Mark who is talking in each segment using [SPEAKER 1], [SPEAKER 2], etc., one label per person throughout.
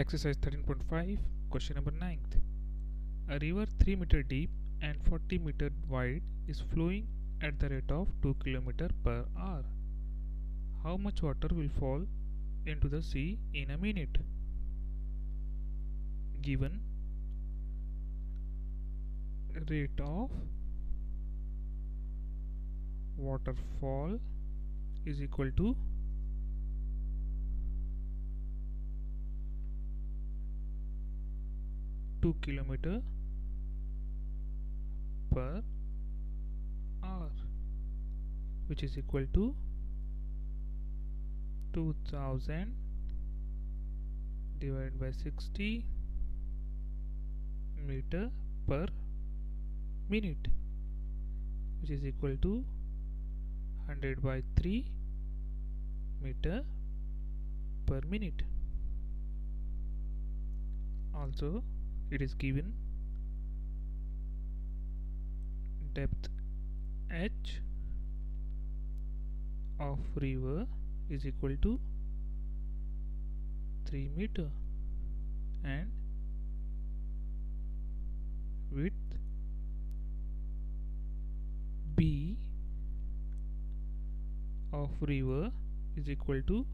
[SPEAKER 1] Exercise 13.5, question number 9th. A river 3 meter deep and 40 meter wide is flowing at the rate of 2 km per hour. How much water will fall into the sea in a minute? Given rate of waterfall is equal to two kilometer per hour which is equal to 2000 divided by 60 meter per minute which is equal to 100 by 3 meter per minute. Also it is given. Depth h of river is equal to 3 meter and width b of river is equal to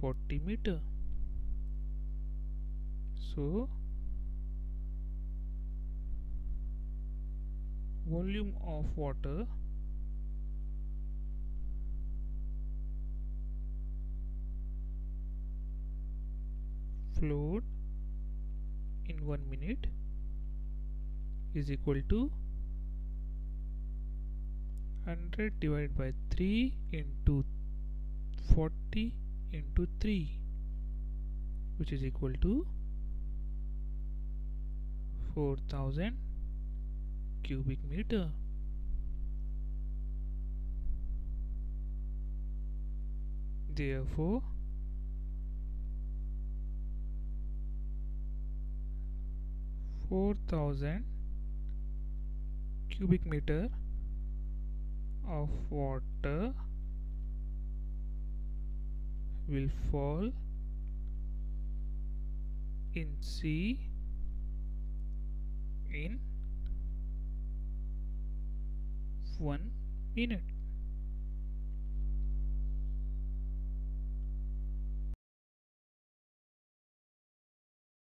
[SPEAKER 1] 40 meter. So volume of water. Flowed in 1 minute is equal to 100 divided by 3 into 40 into 3 which is equal to 4000 cubic meter. Therefore four thousand cubic meter of water will fall in sea in one minute